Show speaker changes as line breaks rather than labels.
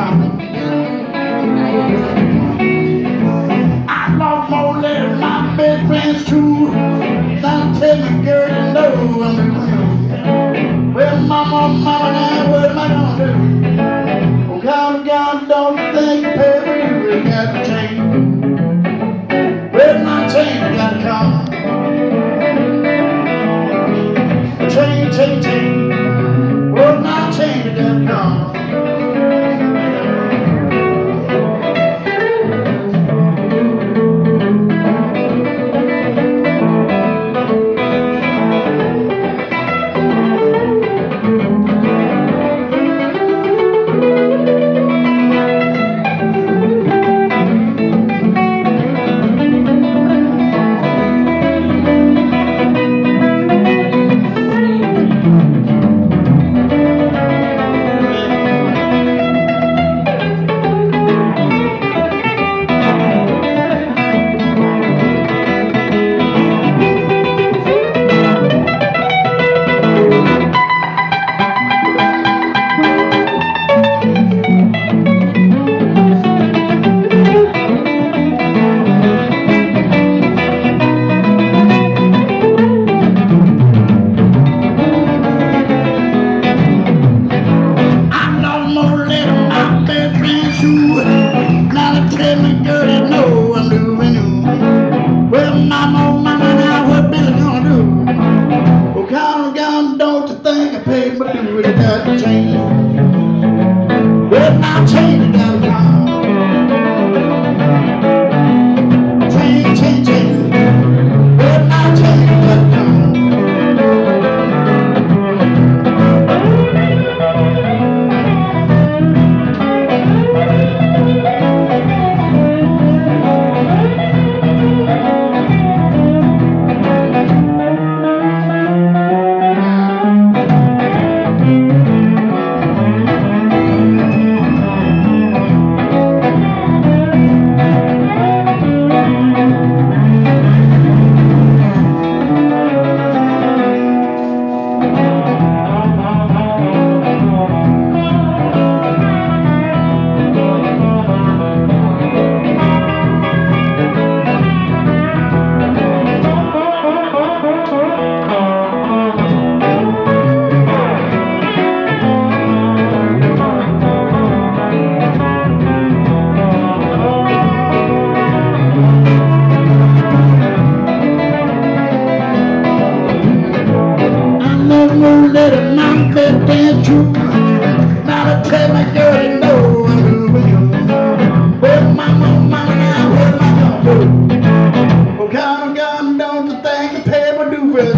I lost more than my best friends too. Now tell me, girl, you know I'm. Well, mama, mama, now what am I gonna do? Oh, God, God, don't got to change. Change gotta come